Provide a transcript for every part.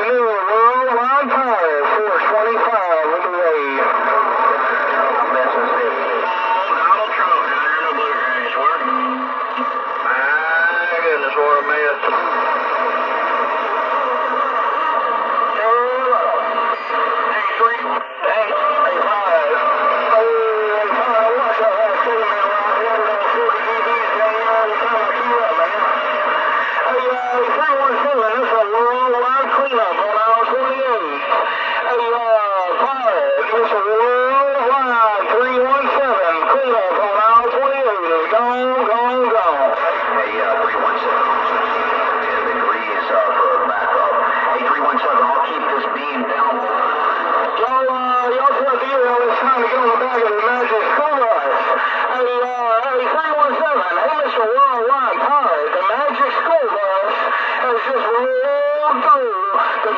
more Taylor from our 48. A, uh,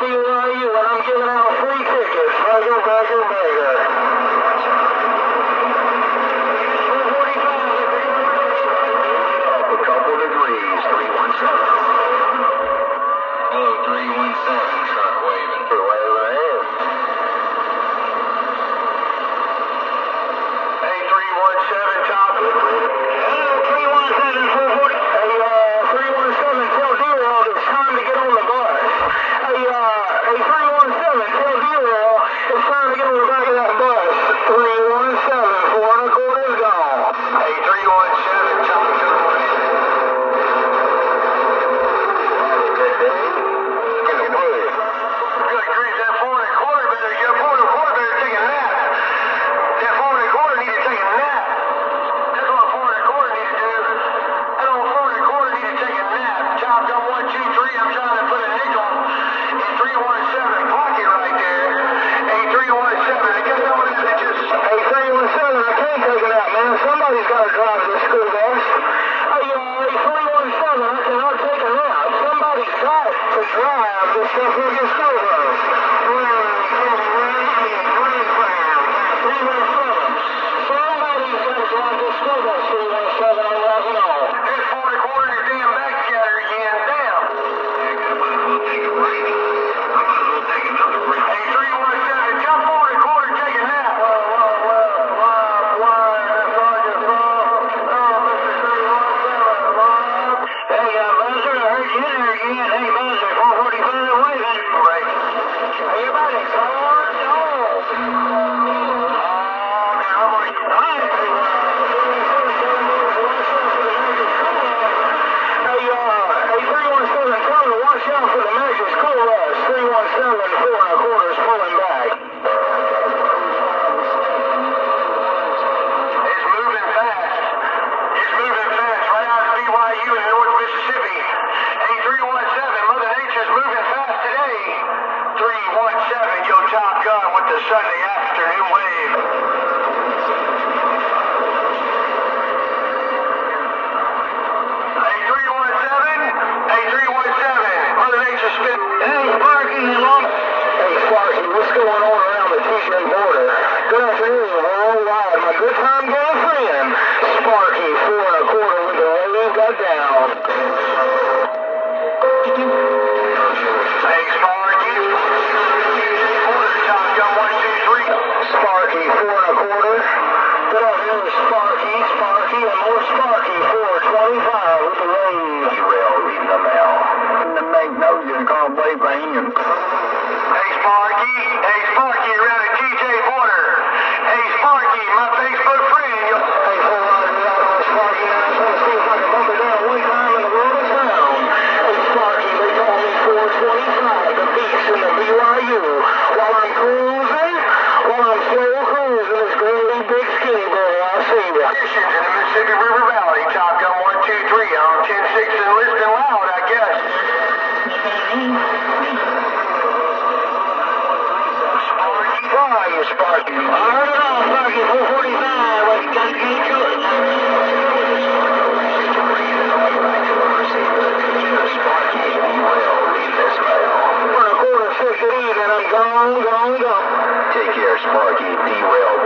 DUIU and I'm giving out free tickets. Roger, Roger, Roger. y, Vamos, vamos. seven, your top gun with the Sunday afternoon wave. hey Thanks, Marky. Sparky 445. Take care, Sparky.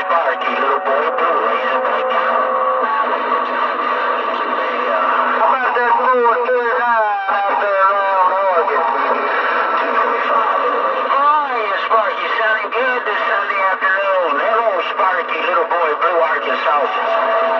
Sparky, little boy blue, back. How about that Sparky, sounding good this Sunday afternoon. Hello, Sparky, little boy blue, Arkansas.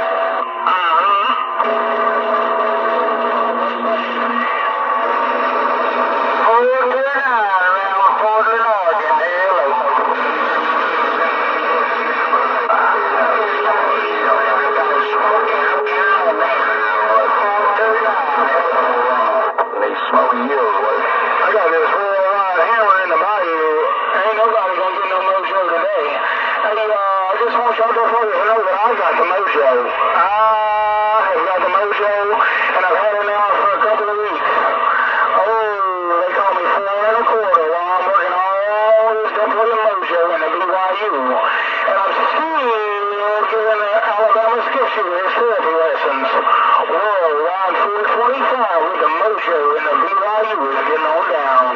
I just want y'all to know that I got the mojo. I have got the mojo, and I've had it now for a couple of weeks. Oh, they call me four and a quarter while I'm working all this double mojo in the BYU. And I'm still giving the Alabama skip shooters therapy lessons. Whoa, round 425 with the mojo in the BYU is getting on down.